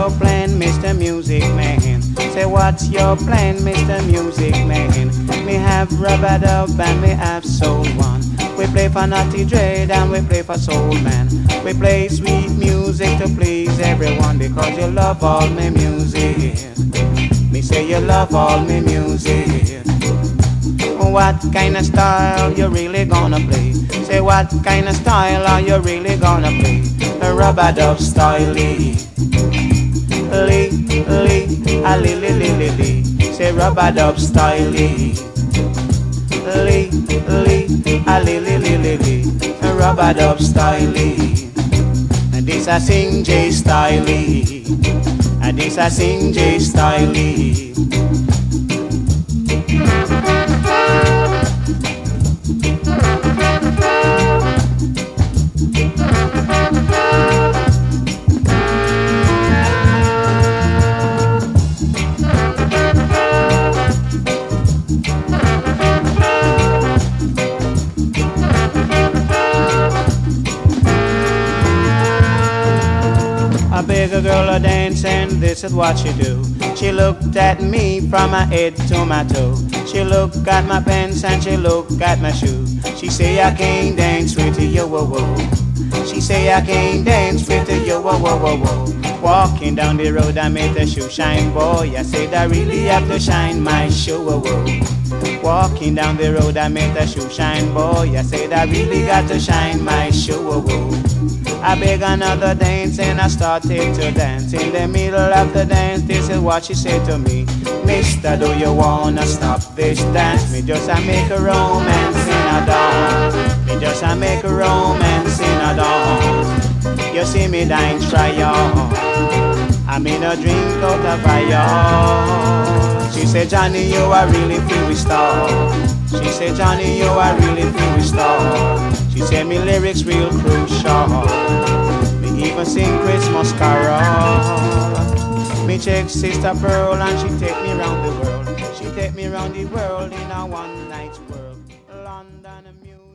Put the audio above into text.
your plan, Mr. Music Man? Say, what's your plan, Mr. Music Man? Me have rubber dub and me have soul one. We play for Natty Dread and we play for Soul Man. We play sweet music to please everyone because you love all me music. Me say you love all me music. What kind of style you really gonna play? Say what kind of style are you really gonna play? A rubber dub style. Lee, lee, a lee, lee, lee, lee, lee. Say rubber dub style. Lee, lee, a lee, lee, lee, lee, lee. A rubber dub style. And this I sing J style. And this I sing J style. Bigger girl a dance and this is what she do. She looked at me from my head to my toe. She looked at my pants and she looked at my shoe. She say I can't dance with you, whoa, whoa. She say I can't dance with you, whoa, whoa, whoa, whoa. Walking down the road I made the shoe shine, boy. I said I really have to shine my shoe, whoa, whoa. Walking down the road I made the shoe shine, boy. I said I really got to shine my shoe, whoa, whoa. I beg another dance and I started to dance. In the middle of the dance, this is what she said to me. Mister, do you wanna stop this dance? Me just I make a romance in a dance. Me just I make a romance in a dance. You see me dance try on. I'm in a drink out of fire. She said, Johnny, you are really feel star. She said, Johnny, you are really feel star. You tell me lyrics real crucial. Me even sing Christmas carol. Me check Sister Pearl and she take me round the world. She take me round the world in a one night world. London music.